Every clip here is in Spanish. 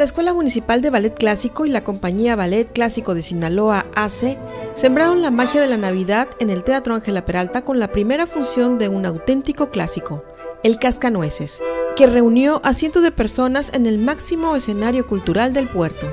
La Escuela Municipal de Ballet Clásico y la Compañía Ballet Clásico de Sinaloa AC sembraron la magia de la Navidad en el Teatro Ángela Peralta con la primera función de un auténtico clásico, El Cascanueces, que reunió a cientos de personas en el máximo escenario cultural del puerto.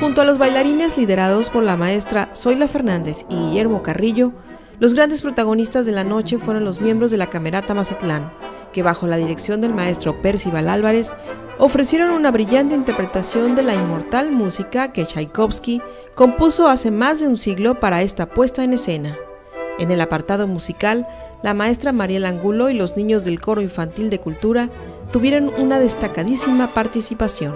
Junto a los bailarines liderados por la maestra Zoila Fernández y Guillermo Carrillo, los grandes protagonistas de la noche fueron los miembros de la Camerata Mazatlán, que bajo la dirección del maestro Percival Álvarez ofrecieron una brillante interpretación de la inmortal música que Tchaikovsky compuso hace más de un siglo para esta puesta en escena. En el apartado musical, la maestra Mariela Angulo y los niños del coro infantil de cultura tuvieron una destacadísima participación.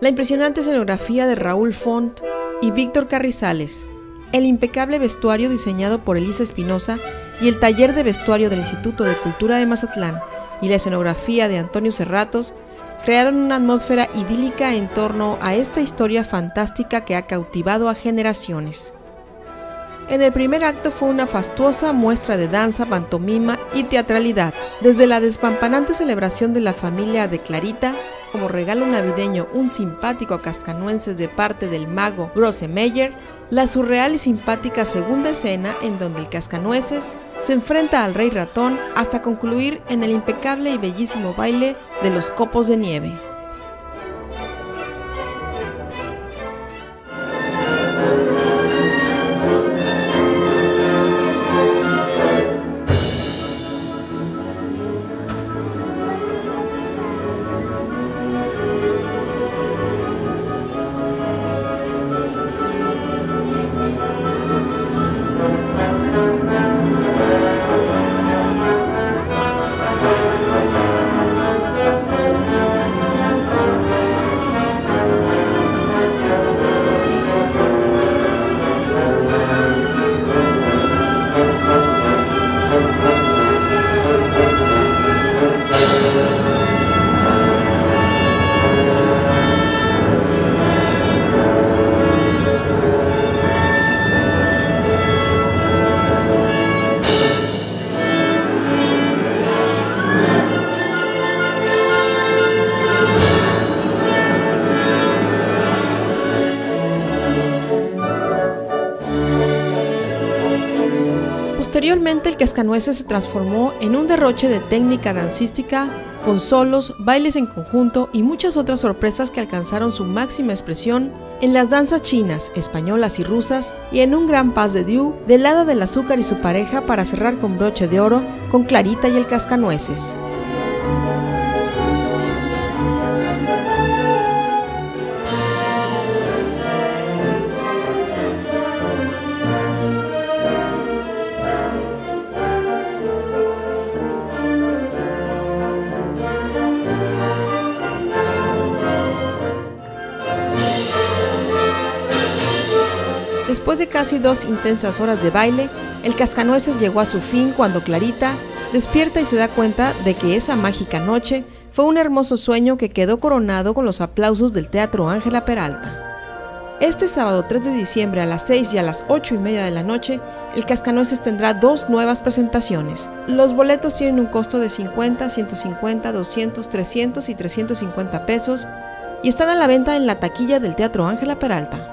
La impresionante escenografía de Raúl Font y Víctor Carrizales, el impecable vestuario diseñado por Elisa Espinosa y el taller de vestuario del Instituto de Cultura de Mazatlán y la escenografía de Antonio Serratos crearon una atmósfera idílica en torno a esta historia fantástica que ha cautivado a generaciones. En el primer acto fue una fastuosa muestra de danza, pantomima y teatralidad, desde la despampanante celebración de la familia de Clarita, como regalo navideño un simpático a cascanuenses de parte del mago Grossemeyer, la surreal y simpática segunda escena en donde el cascanueces se enfrenta al rey ratón hasta concluir en el impecable y bellísimo baile de los copos de nieve. Posteriormente el cascanueces se transformó en un derroche de técnica dancística con solos, bailes en conjunto y muchas otras sorpresas que alcanzaron su máxima expresión en las danzas chinas, españolas y rusas y en un gran pas de diu del hada del azúcar y su pareja para cerrar con broche de oro con Clarita y el cascanueces. Después de casi dos intensas horas de baile, el cascanueces llegó a su fin cuando Clarita despierta y se da cuenta de que esa mágica noche fue un hermoso sueño que quedó coronado con los aplausos del Teatro Ángela Peralta. Este sábado 3 de diciembre a las 6 y a las 8 y media de la noche, el Cascanueces tendrá dos nuevas presentaciones. Los boletos tienen un costo de 50, 150, 200, 300 y 350 pesos y están a la venta en la taquilla del Teatro Ángela Peralta.